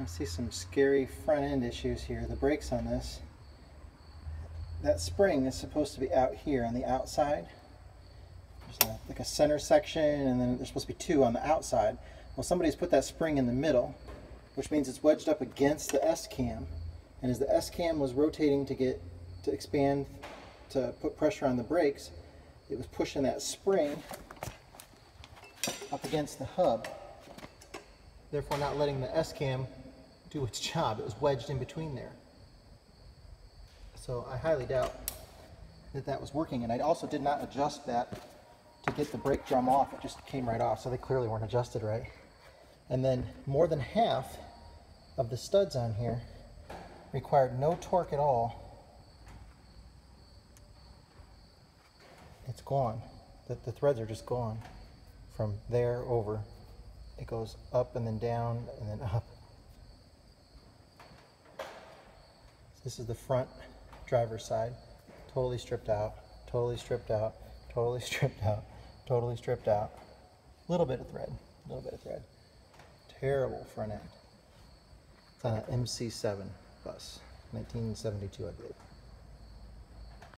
I see some scary front end issues here. The brakes on this, that spring is supposed to be out here on the outside. There's a, like a center section and then there's supposed to be two on the outside. Well, somebody's put that spring in the middle, which means it's wedged up against the S-cam. And as the S-cam was rotating to get, to expand, to put pressure on the brakes, it was pushing that spring up against the hub, therefore not letting the S-cam do its job. It was wedged in between there. So I highly doubt that that was working. And I also did not adjust that to get the brake drum off. It just came right off, so they clearly weren't adjusted right. And then more than half of the studs on here required no torque at all. It's gone. The, the threads are just gone from there over. It goes up and then down and then up. This is the front driver's side, totally stripped out, totally stripped out, totally stripped out, totally stripped out. Little bit of thread, little bit of thread. Terrible front end. It's on an MC7 bus, 1972, I believe.